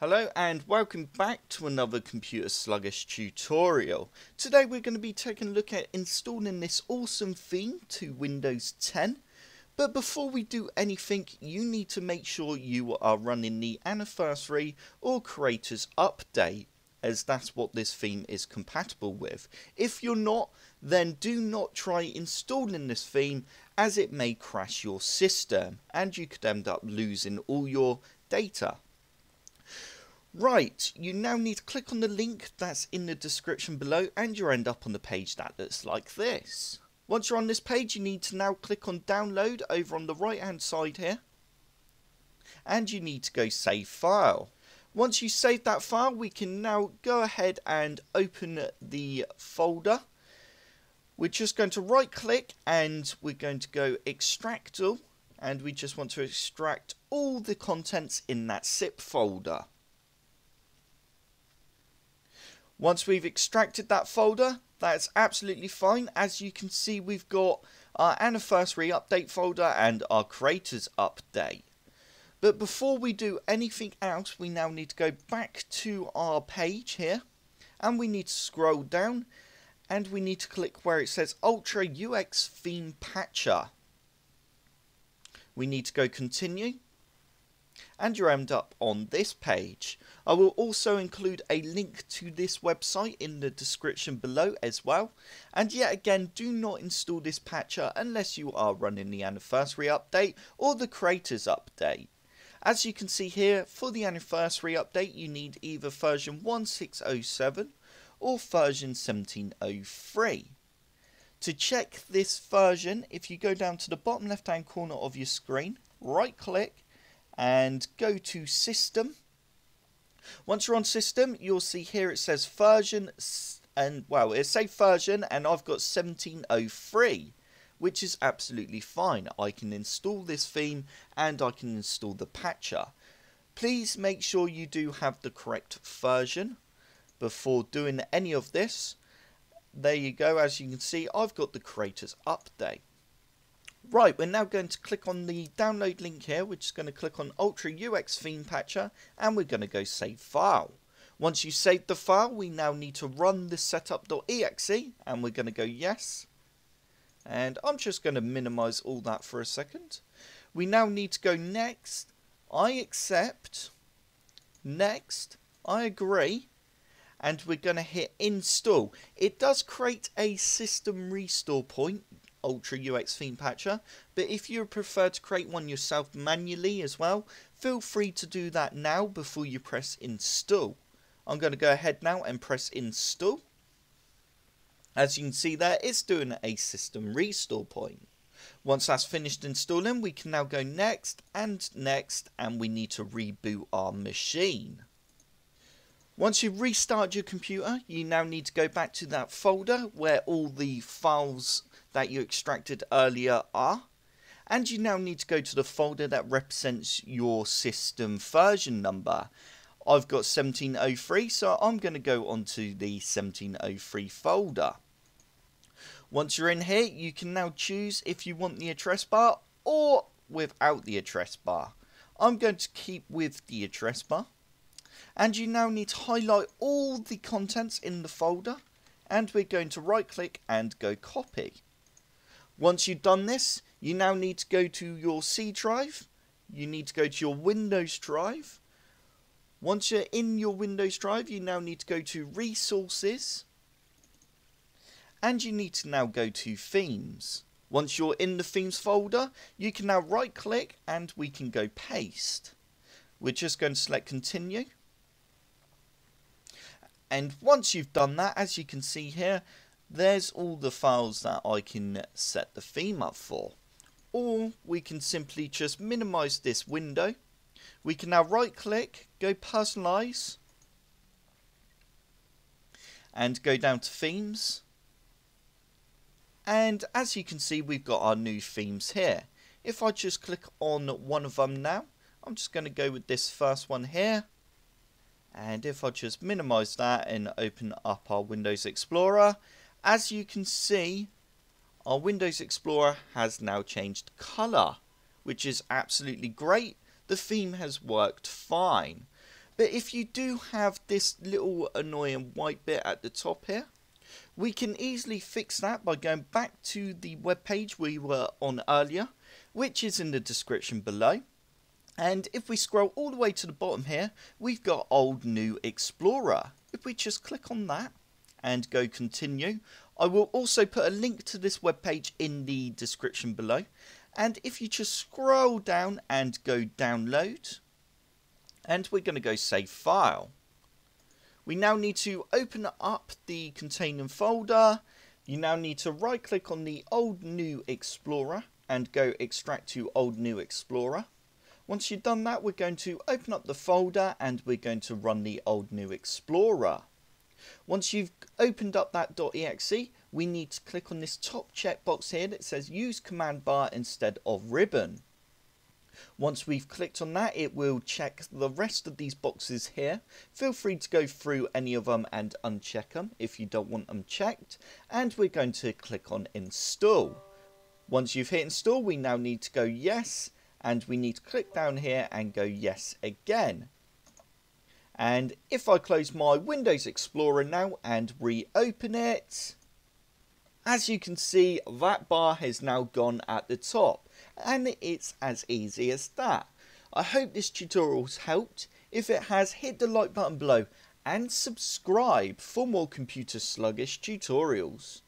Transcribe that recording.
Hello and welcome back to another Computer Sluggish tutorial. Today we're going to be taking a look at installing this awesome theme to Windows 10. But before we do anything, you need to make sure you are running the anniversary or creators update as that's what this theme is compatible with. If you're not, then do not try installing this theme as it may crash your system and you could end up losing all your data. Right, you now need to click on the link that's in the description below and you'll end up on the page that looks like this. Once you're on this page you need to now click on download over on the right hand side here and you need to go save file. Once you save that file we can now go ahead and open the folder. We're just going to right click and we're going to go extract all and we just want to extract all the contents in that zip folder. Once we've extracted that folder, that's absolutely fine. As you can see, we've got uh, our anniversary update folder and our creators update. But before we do anything else, we now need to go back to our page here. And we need to scroll down. And we need to click where it says Ultra UX Theme Patcher. We need to go continue and you end up on this page. I will also include a link to this website in the description below as well. And yet again, do not install this patcher unless you are running the anniversary update or the creators update. As you can see here, for the anniversary update you need either version 1607 or version 1703. To check this version, if you go down to the bottom left hand corner of your screen, right click and go to system. Once you're on system, you'll see here it says version and well, it says version and I've got 1703 which is absolutely fine. I can install this theme and I can install the patcher. Please make sure you do have the correct version before doing any of this. There you go, as you can see, I've got the creators update. Right, we're now going to click on the download link here, We're just going to click on Ultra UX Theme Patcher, and we're going to go save file. Once you save the file, we now need to run the setup.exe, and we're going to go yes. And I'm just going to minimize all that for a second. We now need to go next. I accept. Next. I agree. And we're going to hit install. It does create a system restore point Ultra UX Theme Patcher, but if you prefer to create one yourself manually as well, feel free to do that now before you press install. I'm going to go ahead now and press install. As you can see there, it's doing a system restore point. Once that's finished installing, we can now go next and next, and we need to reboot our machine. Once you restart your computer, you now need to go back to that folder where all the files that you extracted earlier are. And you now need to go to the folder that represents your system version number. I've got 1703, so I'm going to go onto the 1703 folder. Once you're in here, you can now choose if you want the address bar or without the address bar. I'm going to keep with the address bar. And you now need to highlight all the contents in the folder. And we're going to right click and go copy. Once you've done this, you now need to go to your C drive. You need to go to your Windows drive. Once you're in your Windows drive, you now need to go to Resources. And you need to now go to Themes. Once you're in the Themes folder, you can now right click and we can go Paste. We're just going to select Continue. And once you've done that, as you can see here, there's all the files that I can set the theme up for. Or we can simply just minimize this window. We can now right click, go personalize, and go down to themes. And as you can see, we've got our new themes here. If I just click on one of them now, I'm just going to go with this first one here. And if I just minimize that and open up our Windows Explorer, as you can see, our Windows Explorer has now changed colour, which is absolutely great. The theme has worked fine. But if you do have this little annoying white bit at the top here, we can easily fix that by going back to the web page we were on earlier, which is in the description below. And if we scroll all the way to the bottom here, we've got Old New Explorer. If we just click on that and go continue, I will also put a link to this web page in the description below. And if you just scroll down and go download, and we're going to go save file. We now need to open up the containing folder. You now need to right click on the old new explorer and go extract to old new explorer. Once you've done that, we're going to open up the folder and we're going to run the old new explorer. Once you've opened up that .exe, we need to click on this top checkbox here that says use command bar instead of ribbon. Once we've clicked on that, it will check the rest of these boxes here. Feel free to go through any of them and uncheck them if you don't want them checked. And we're going to click on install. Once you've hit install, we now need to go yes and we need to click down here and go yes again. And if I close my Windows Explorer now and reopen it, as you can see, that bar has now gone at the top, and it's as easy as that. I hope this tutorial has helped. If it has, hit the like button below and subscribe for more computer sluggish tutorials.